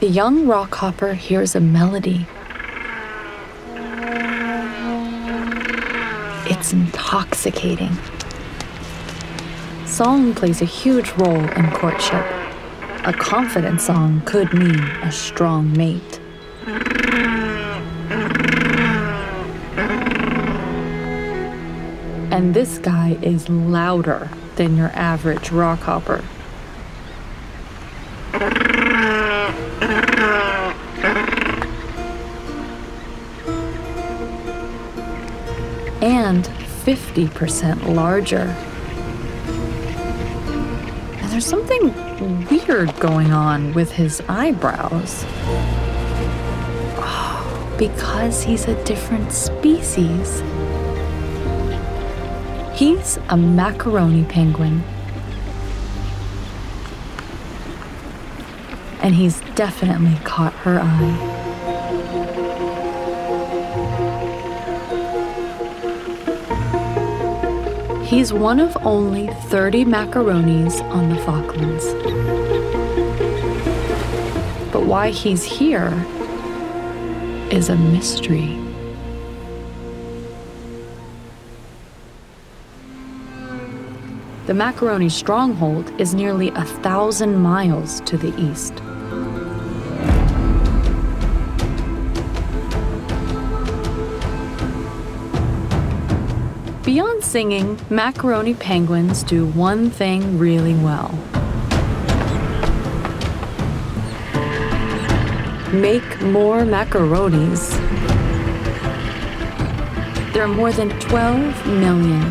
the young rockhopper hears a melody. It's intoxicating. Song plays a huge role in courtship. A confident song could mean a strong mate. And this guy is louder than your average rockhopper. 50% larger. And there's something weird going on with his eyebrows. Oh, because he's a different species. He's a macaroni penguin. And he's definitely caught her eye. He's one of only 30 macaronis on the Falklands. But why he's here is a mystery. The Macaroni stronghold is nearly a thousand miles to the east. Beyond singing, macaroni penguins do one thing really well make more macaronis. There are more than 12 million.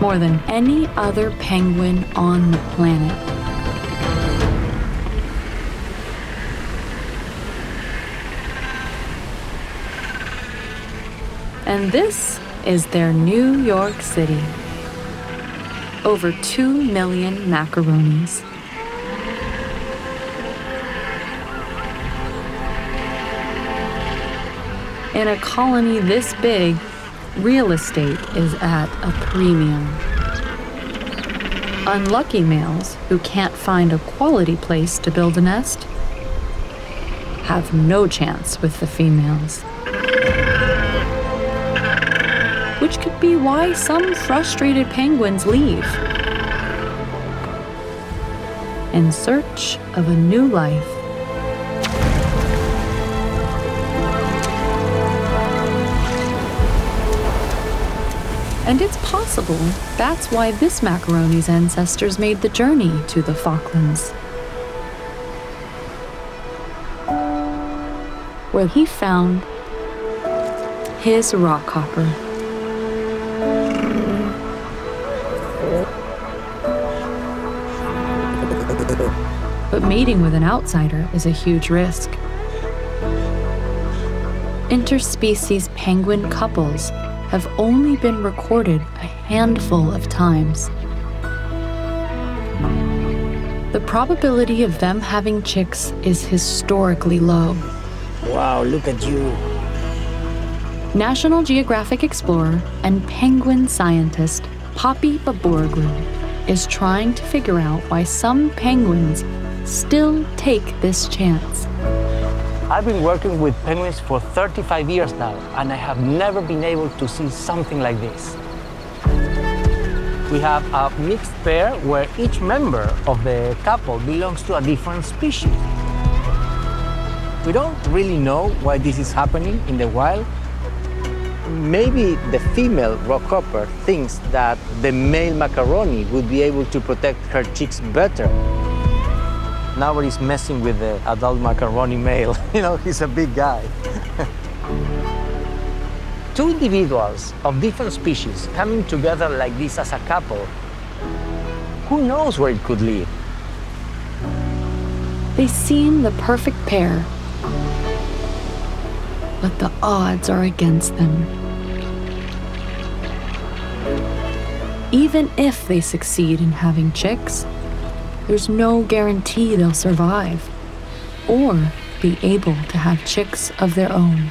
More than any other penguin on the planet. And this is their New York City. Over 2 million macaronis. In a colony this big, real estate is at a premium. Unlucky males who can't find a quality place to build a nest have no chance with the females. Which could be why some frustrated penguins leave. In search of a new life. And it's possible that's why this macaroni's ancestors made the journey to the Falklands. Where he found his rockhopper. But mating with an outsider is a huge risk. Interspecies penguin couples have only been recorded a handful of times. The probability of them having chicks is historically low. Wow, look at you. National Geographic explorer and penguin scientist Poppy Borboroglu is trying to figure out why some penguins still take this chance. I've been working with penguins for 35 years now, and I have never been able to see something like this. We have a mixed pair where each member of the couple belongs to a different species. We don't really know why this is happening in the wild. Maybe the female rockhopper thinks that the male macaroni would be able to protect her chicks better Nobody's messing with the adult macaroni male. you know, he's a big guy. Two individuals of different species coming together like this as a couple, who knows where it could lead? They seem the perfect pair, but the odds are against them. Even if they succeed in having chicks, there's no guarantee they'll survive or be able to have chicks of their own.